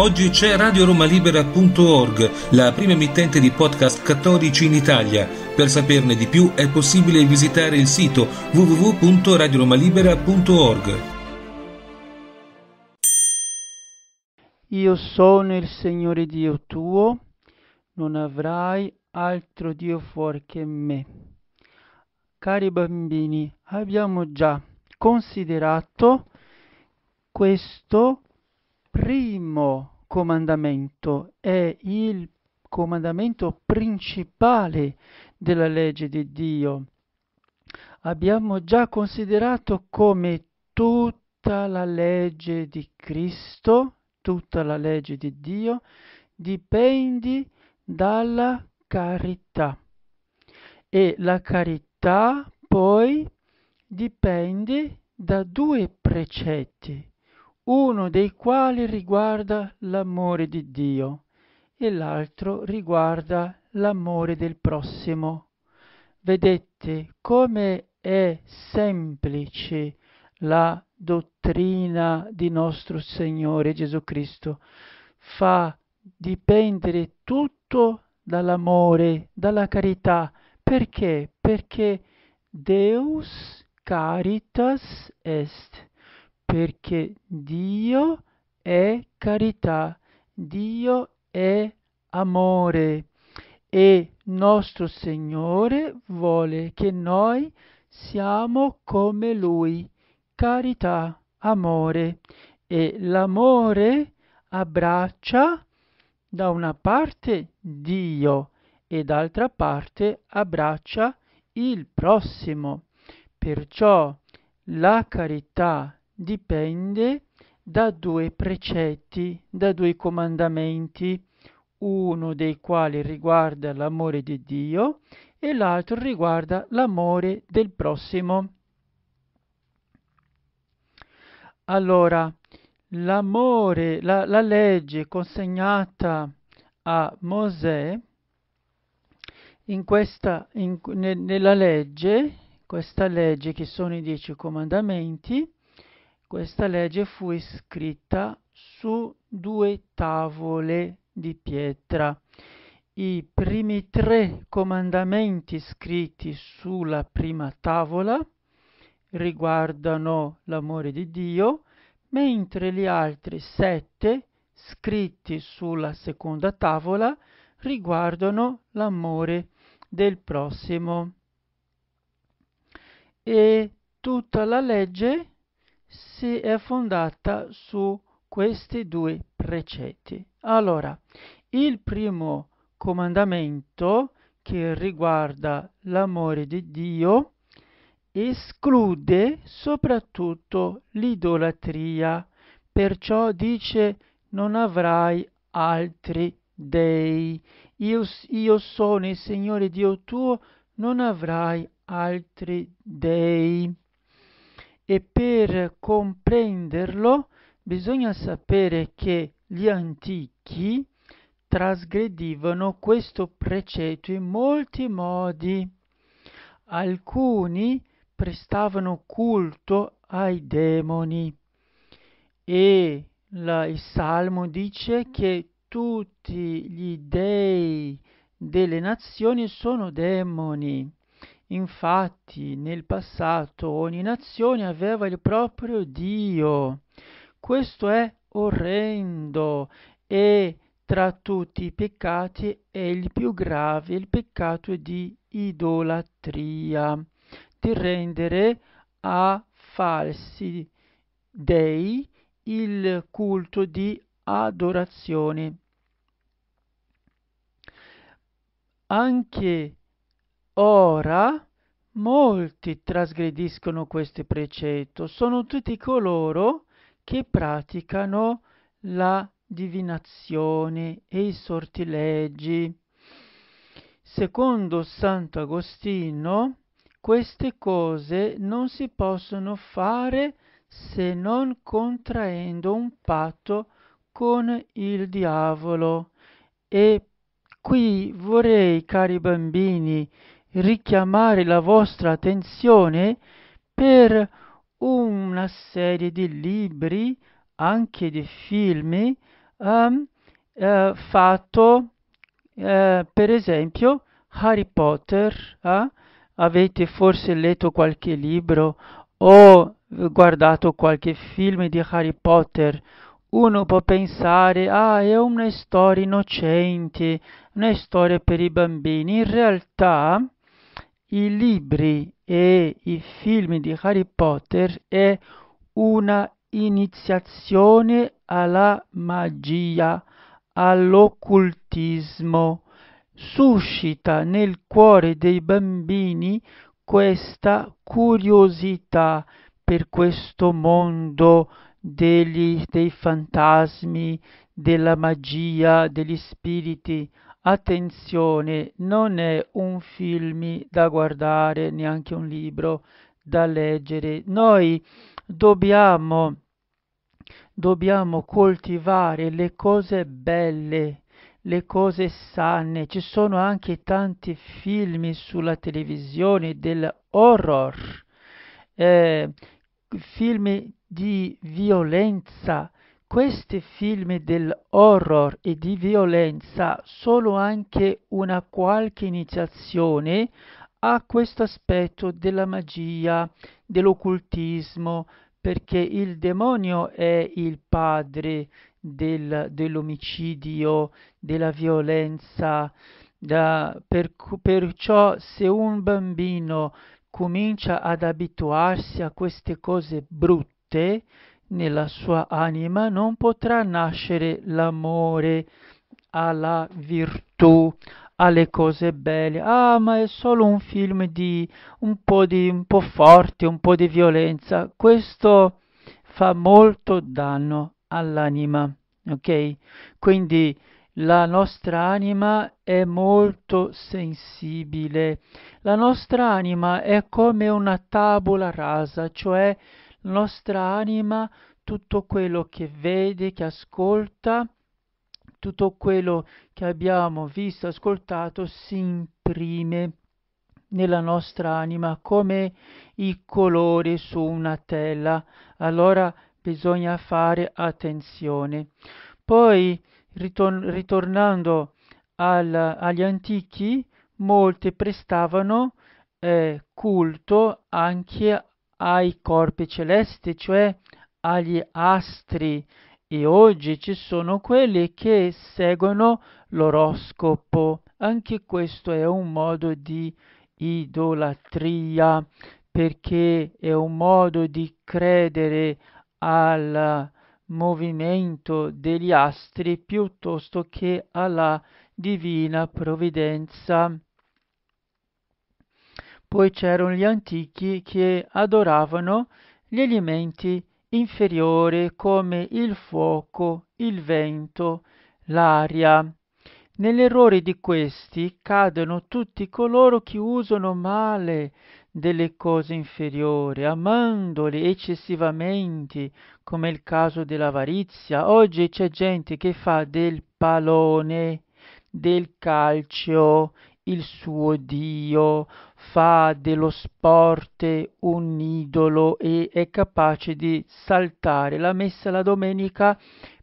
Oggi c'è RadioRomaLibera.org, la prima emittente di podcast cattolici in Italia. Per saperne di più è possibile visitare il sito www.radioromalibera.org. Io sono il Signore Dio tuo, non avrai altro Dio fuori che me. Cari bambini, abbiamo già considerato questo primo comandamento, è il comandamento principale della legge di Dio. Abbiamo già considerato come tutta la legge di Cristo, tutta la legge di Dio, dipende dalla carità. E la carità poi dipende da due precetti uno dei quali riguarda l'amore di Dio e l'altro riguarda l'amore del prossimo. Vedete come è semplice la dottrina di nostro Signore Gesù Cristo. Fa dipendere tutto dall'amore, dalla carità. Perché? Perché Deus caritas est perché Dio è carità, Dio è amore e nostro Signore vuole che noi siamo come Lui, carità, amore e l'amore abbraccia da una parte Dio e d'altra parte abbraccia il prossimo. Perciò la carità dipende da due precetti, da due comandamenti, uno dei quali riguarda l'amore di Dio e l'altro riguarda l'amore del prossimo. Allora, l'amore, la, la legge consegnata a Mosè, in questa, in, ne, nella legge, questa legge che sono i dieci comandamenti, questa legge fu scritta su due tavole di pietra. I primi tre comandamenti scritti sulla prima tavola riguardano l'amore di Dio, mentre gli altri sette scritti sulla seconda tavola riguardano l'amore del prossimo. E tutta la legge si è fondata su questi due precetti. Allora, il primo comandamento che riguarda l'amore di Dio esclude soprattutto l'idolatria, perciò dice non avrai altri dei. Io, io sono il Signore Dio tuo, non avrai altri dei e per comprenderlo bisogna sapere che gli antichi trasgredivano questo precetto in molti modi. Alcuni prestavano culto ai demoni e la, il Salmo dice che tutti gli dei delle nazioni sono demoni. Infatti nel passato ogni nazione aveva il proprio Dio. Questo è orrendo e tra tutti i peccati è il più grave il peccato di idolatria, di rendere a falsi dei il culto di adorazione. Anche Ora molti trasgrediscono questo precetto, sono tutti coloro che praticano la divinazione e i sortileggi. Secondo Santo Agostino, queste cose non si possono fare se non contraendo un patto con il diavolo. E qui vorrei, cari bambini, richiamare la vostra attenzione per una serie di libri, anche di film, um, uh, fatto, uh, per esempio, Harry Potter. Uh? Avete forse letto qualche libro o guardato qualche film di Harry Potter? Uno può pensare, ah, è una storia innocente, una storia per i bambini. In realtà, i libri e i film di Harry Potter è una iniziazione alla magia, all'occultismo. Suscita nel cuore dei bambini questa curiosità per questo mondo degli, dei fantasmi, della magia, degli spiriti. Attenzione, non è un film da guardare, neanche un libro da leggere. Noi dobbiamo, dobbiamo coltivare le cose belle, le cose sane. Ci sono anche tanti film sulla televisione dell'horror, eh, film di violenza questi film dell'horror e di violenza sono anche una qualche iniziazione a questo aspetto della magia, dell'occultismo, perché il demonio è il padre del, dell'omicidio, della violenza. Da, per, perciò se un bambino comincia ad abituarsi a queste cose brutte, nella sua anima non potrà nascere l'amore alla virtù, alle cose belle. Ah, ma è solo un film di un po' di un po' forte, un po' di violenza. Questo fa molto danno all'anima, ok? Quindi la nostra anima è molto sensibile. La nostra anima è come una tavola rasa, cioè nostra anima, tutto quello che vede, che ascolta, tutto quello che abbiamo visto, ascoltato, si imprime nella nostra anima come i colori su una tela. Allora bisogna fare attenzione. Poi, ritor- ritornando al, agli antichi, molti prestavano eh, culto anche ai corpi celesti, cioè agli astri, e oggi ci sono quelli che seguono l'oroscopo. Anche questo è un modo di idolatria, perché è un modo di credere al movimento degli astri piuttosto che alla divina provvidenza. Poi c'erano gli antichi che adoravano gli elementi inferiori come il fuoco, il vento, l'aria. Nell'errore di questi cadono tutti coloro che usano male delle cose inferiori, amandole eccessivamente, come il caso dell'avarizia. Oggi c'è gente che fa del palone, del calcio, il suo Dio, fa dello sport un idolo e è capace di saltare la messa la domenica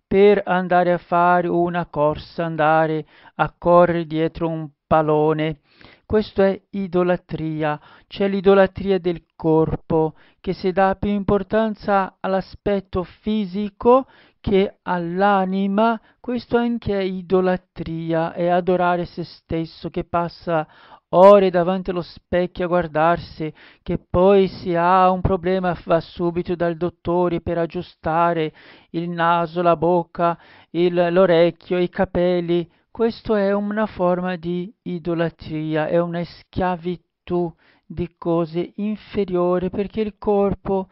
per andare a fare una corsa, andare a correre dietro un pallone. Questo è idolatria, c'è l'idolatria del corpo che si dà più importanza all'aspetto fisico che all'anima, questo anche è idolatria, è adorare se stesso che passa ore davanti allo specchio a guardarsi, che poi si ha un problema va subito dal dottore per aggiustare il naso, la bocca, il, l'orecchio, i capelli. Questo è una forma di idolatria, è una schiavitù di cose inferiori perché il corpo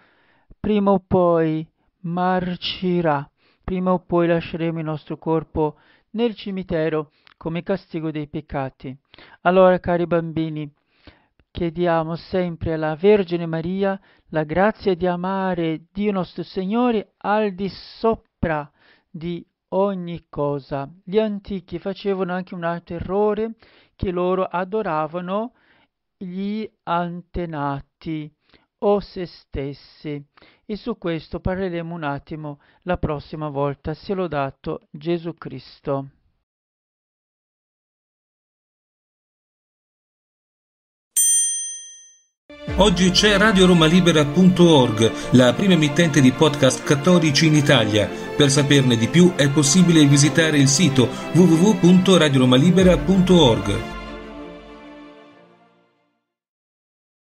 prima o poi marcirà prima o poi lasceremo il nostro corpo nel cimitero come castigo dei peccati. Allora, cari bambini, chiediamo sempre alla Vergine Maria la grazia di amare Dio nostro Signore al di sopra di ogni cosa. Gli antichi facevano anche un altro errore che loro adoravano gli antenati o se stessi. E su questo parleremo un attimo la prossima volta. Sia lodato Gesù Cristo. Oggi c'è RadioRomaLibera.org, la prima emittente di podcast cattolici in Italia. Per saperne di più è possibile visitare il sito www.radioromalibera.org.